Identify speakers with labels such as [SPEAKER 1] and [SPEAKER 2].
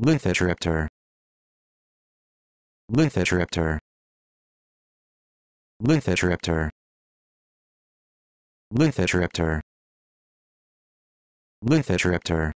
[SPEAKER 1] Lithotripter. Lithotripter. Lithotripter. Lithotripter. Lithotripter.